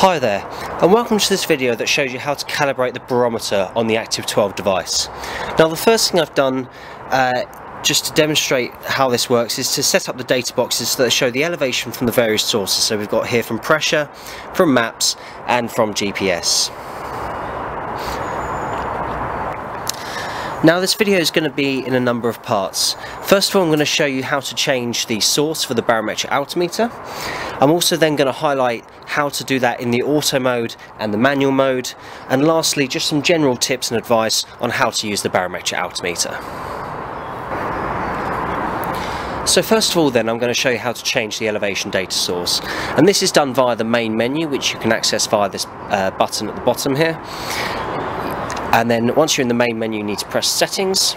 Hi there and welcome to this video that shows you how to calibrate the barometer on the Active 12 device. Now the first thing I've done uh, just to demonstrate how this works is to set up the data boxes that show the elevation from the various sources. So we've got here from pressure, from maps and from GPS. Now this video is going to be in a number of parts. First of all I'm going to show you how to change the source for the barometric altimeter. I'm also then going to highlight how to do that in the auto mode and the manual mode and lastly just some general tips and advice on how to use the barometric altimeter. So first of all then I'm going to show you how to change the elevation data source and this is done via the main menu which you can access via this uh, button at the bottom here and then once you're in the main menu you need to press settings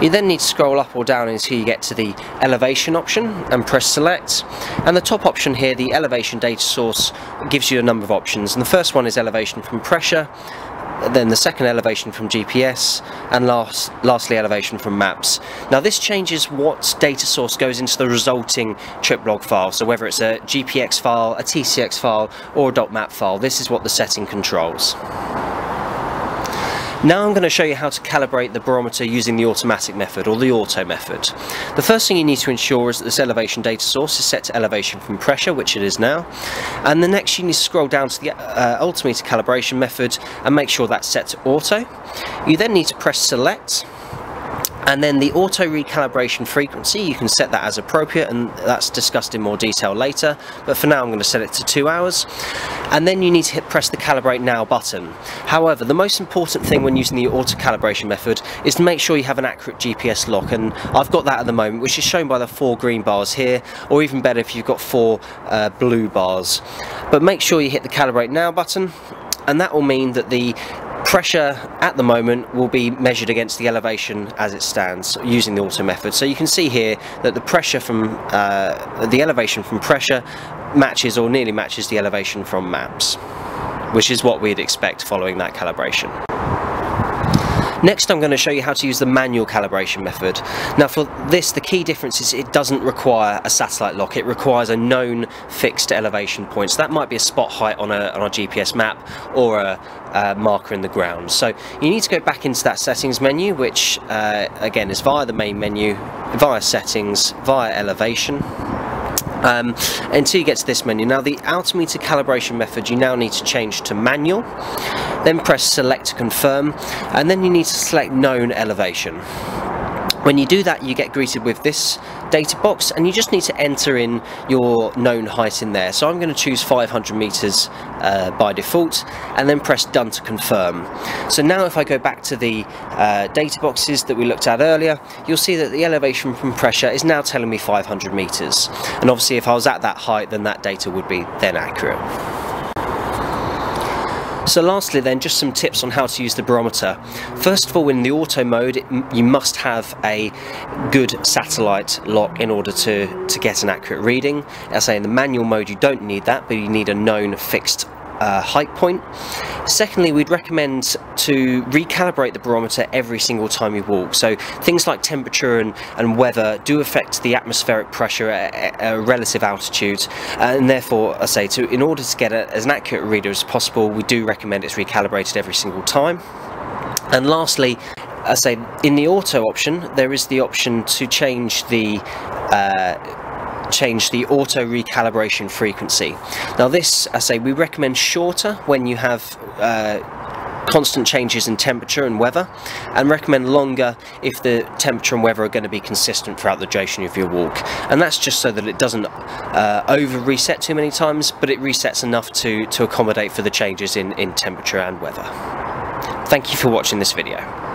you then need to scroll up or down until you get to the elevation option and press select and the top option here the elevation data source gives you a number of options and the first one is elevation from pressure then the second elevation from GPS and last, lastly elevation from maps. Now this changes what data source goes into the resulting trip log file so whether it's a GPX file, a TCX file or a .map file this is what the setting controls. Now I'm going to show you how to calibrate the barometer using the automatic method or the auto method. The first thing you need to ensure is that this elevation data source is set to elevation from pressure, which it is now. And the next you need to scroll down to the uh, altimeter calibration method and make sure that's set to auto. You then need to press select and then the auto recalibration frequency, you can set that as appropriate and that's discussed in more detail later. But for now I'm going to set it to two hours. And then you need to hit press the calibrate now button. However, the most important thing when using the auto calibration method is to make sure you have an accurate GPS lock. And I've got that at the moment, which is shown by the four green bars here, or even better if you've got four uh, blue bars. But make sure you hit the calibrate now button and that will mean that the Pressure at the moment will be measured against the elevation as it stands using the auto method. So you can see here that the pressure from uh, the elevation from pressure matches or nearly matches the elevation from maps, which is what we'd expect following that calibration. Next I'm going to show you how to use the manual calibration method. Now for this the key difference is it doesn't require a satellite lock, it requires a known fixed elevation point. So that might be a spot height on a, on a GPS map or a, a marker in the ground. So you need to go back into that settings menu which uh, again is via the main menu, via settings, via elevation um, until you get to this menu. Now the altimeter calibration method you now need to change to manual, then press select to confirm, and then you need to select known elevation. When you do that you get greeted with this data box and you just need to enter in your known height in there. So I'm going to choose 500 meters uh, by default and then press done to confirm. So now if I go back to the uh, data boxes that we looked at earlier you'll see that the elevation from pressure is now telling me 500 meters and obviously if I was at that height then that data would be then accurate. So lastly then, just some tips on how to use the barometer. First of all, in the auto mode, you must have a good satellite lock in order to, to get an accurate reading. As I say, in the manual mode, you don't need that, but you need a known fixed uh, height point. Secondly, we'd recommend to recalibrate the barometer every single time you walk. So things like temperature and, and weather do affect the atmospheric pressure at a relative altitude and therefore, I say, to in order to get a, as an accurate reader as possible, we do recommend it's recalibrated every single time. And lastly, I say in the auto option there is the option to change the uh, change the auto recalibration frequency. Now this, I say, we recommend shorter when you have uh, constant changes in temperature and weather and recommend longer if the temperature and weather are going to be consistent throughout the duration of your walk. And that's just so that it doesn't uh, over reset too many times but it resets enough to to accommodate for the changes in in temperature and weather. Thank you for watching this video